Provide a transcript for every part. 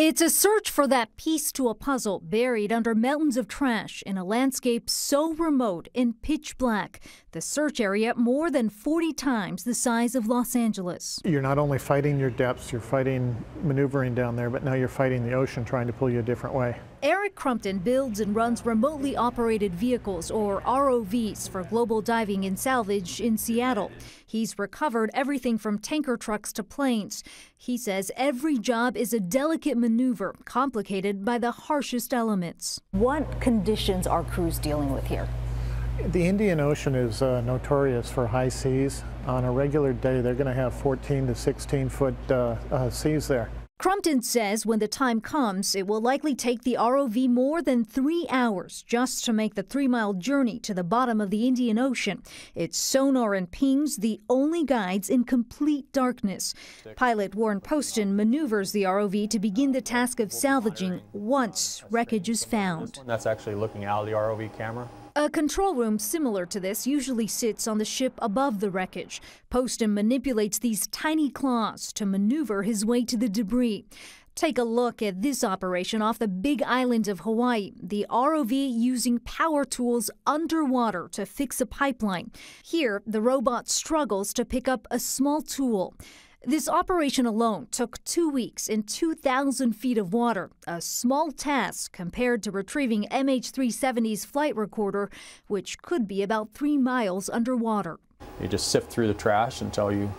It's a search for that piece to a puzzle buried under mountains of trash in a landscape so remote and pitch black. The search area more than 40 times the size of Los Angeles. You're not only fighting your depths, you're fighting maneuvering down there, but now you're fighting the ocean trying to pull you a different way. Eric Crumpton builds and runs remotely operated vehicles, or ROVs, for global diving and salvage in Seattle. He's recovered everything from tanker trucks to planes. He says every job is a delicate maneuver, complicated by the harshest elements. What conditions are crews dealing with here? The Indian Ocean is uh, notorious for high seas. On a regular day, they're going to have 14 to 16 foot uh, uh, seas there. Crumpton says when the time comes, it will likely take the ROV more than three hours just to make the three mile journey to the bottom of the Indian Ocean. Its sonar and pings the only guides in complete darkness. Pilot Warren Poston maneuvers the ROV to begin the task of salvaging once wreckage is found. That's actually looking out of the ROV camera. A control room similar to this usually sits on the ship above the wreckage. Poston manipulates these tiny claws to maneuver his way to the debris. Take a look at this operation off the big island of Hawaii. The ROV using power tools underwater to fix a pipeline. Here, the robot struggles to pick up a small tool. This operation alone took two weeks in 2,000 feet of water, a small task compared to retrieving MH370's flight recorder, which could be about three miles underwater. You just sift through the trash until you,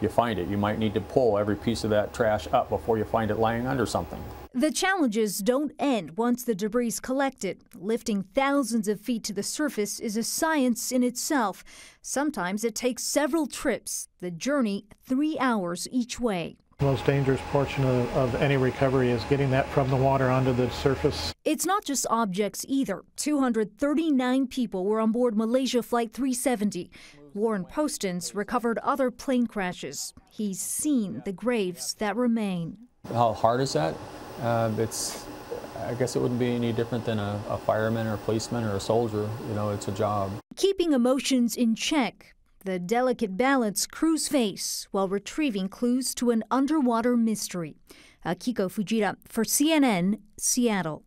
you find it. You might need to pull every piece of that trash up before you find it laying under something. The challenges don't end once the debris is collected. Lifting thousands of feet to the surface is a science in itself. Sometimes it takes several trips, the journey three hours each way. The most dangerous portion of, of, any recovery is getting that from the water onto the surface. It's not just objects either. 239 people were on board Malaysia Flight 370. Warren Poston's recovered other plane crashes. He's seen the graves that remain. How hard is that? Uh, it's, I guess it wouldn't be any different than a, a fireman or a policeman or a soldier. You know, it's a job. Keeping emotions in check, the delicate balance crews face while retrieving clues to an underwater mystery. Akiko Fujita for CNN, Seattle.